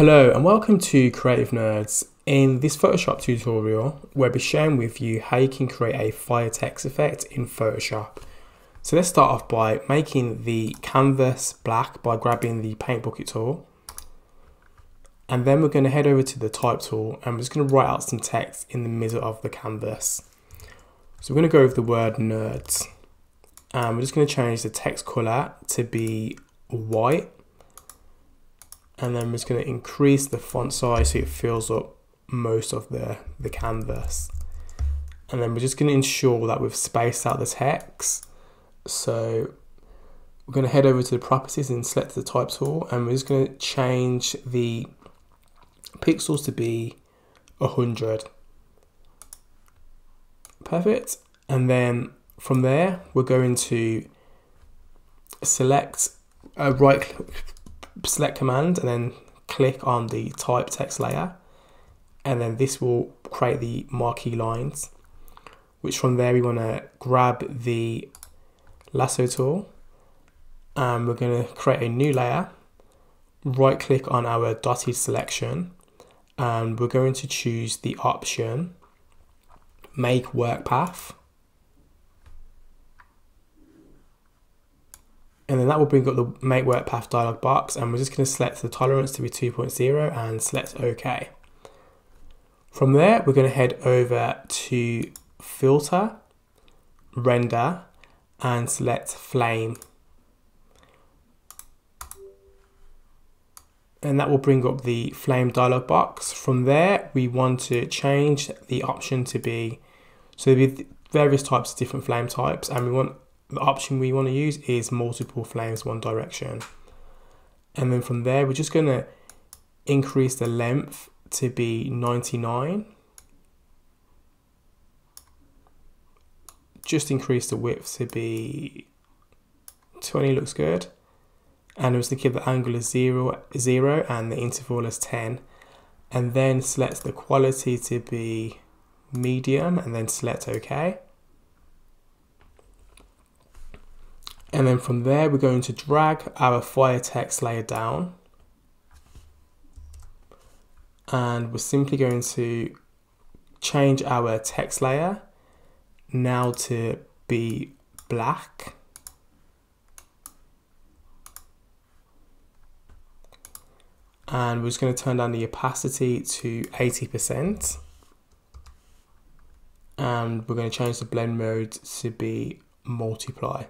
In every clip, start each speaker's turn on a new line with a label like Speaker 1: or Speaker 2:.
Speaker 1: Hello and welcome to Creative Nerds. In this Photoshop tutorial, we'll be sharing with you how you can create a fire text effect in Photoshop. So let's start off by making the canvas black by grabbing the paint bucket tool. And then we're going to head over to the type tool and we're just going to write out some text in the middle of the canvas. So we're going to go with the word nerds. And we're just going to change the text color to be white and then we're just going to increase the font size so it fills up most of the, the canvas. And then we're just going to ensure that we've spaced out the text. So we're going to head over to the properties and select the type tool and we're just going to change the pixels to be 100. Perfect. And then from there, we're going to select uh, a right select command and then click on the type text layer. And then this will create the marquee lines which from there we want to grab the lasso tool. And we're going to create a new layer. Right click on our dotted selection. And we're going to choose the option make work path and then that will bring up the make work path dialog box and we're just going to select the tolerance to be 2.0 and select OK. From there we're going to head over to filter, render and select flame and that will bring up the flame dialog box. From there we want to change the option to be so there'll be various types of different flame types and we want the option we want to use is multiple flames one direction. And then from there we're just going to increase the length to be 99 just increase the width to be 20 looks good. And we're going to keep the angle as zero, zero and the interval as 10 and then select the quality to be medium and then select OK And then from there, we're going to drag our fire text layer down. And we're simply going to change our text layer now to be black. And we're just going to turn down the opacity to 80%. And we're going to change the blend mode to be multiply.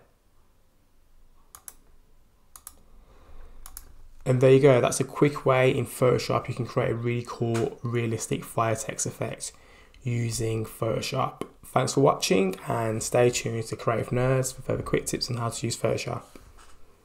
Speaker 1: And there you go, that's a quick way in Photoshop you can create a really cool realistic fire text effect using Photoshop. Thanks for watching and stay tuned to Creative Nerds for further quick tips on how to use Photoshop.